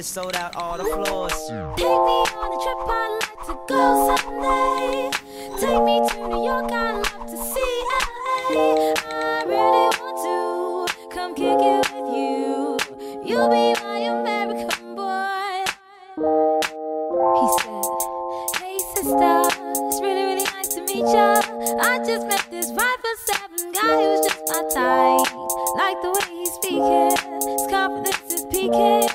just sold out all the floors. Take me on a trip, I'd like to go someday. Take me to New York, I'd love to see LA. I really want to come kick it with you. You'll be my American boy. He said, Hey sister, it's really, really nice to meet ya. I just met this five foot seven guy who's just my type. Like the way he's speaking, his confidence is peaking.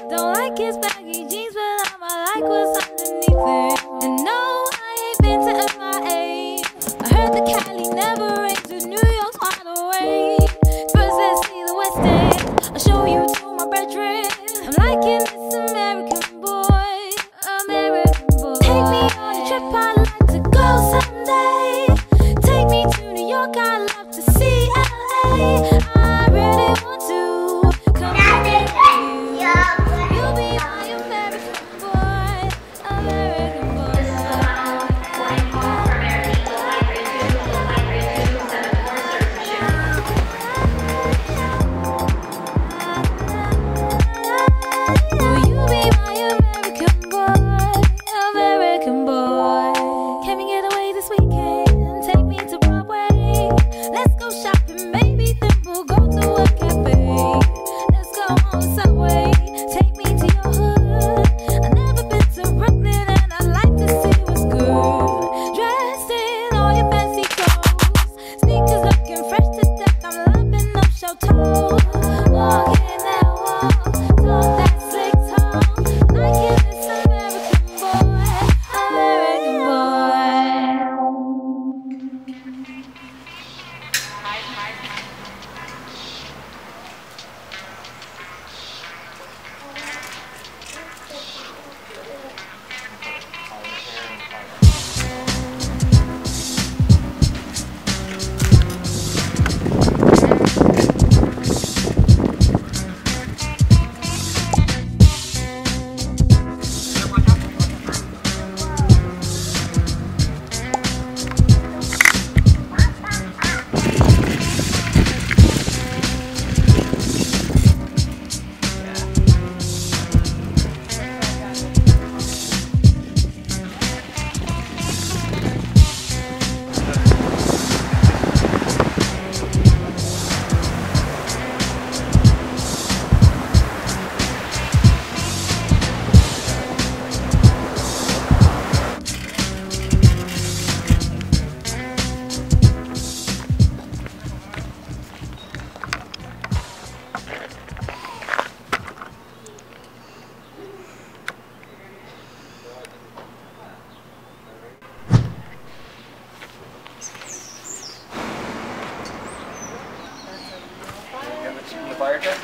Fire truck?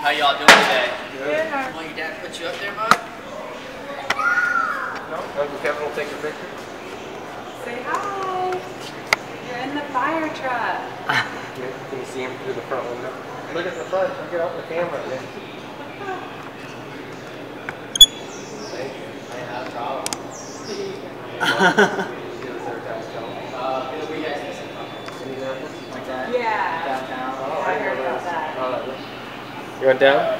How y'all doing today? Good. Well, your dad put you up there, bud? No? Uncle Kevin will take a picture. Say hi. You're in the fire truck. Can you see him through the front window? Look at the front. Look at out the camera. Nick. I have a problem. Uh, where you guys missing from? Like that? Yeah. Downtown? Oh, I heard about that. Oh, You went down?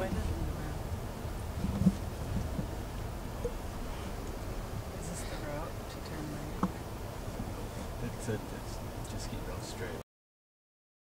Bueno.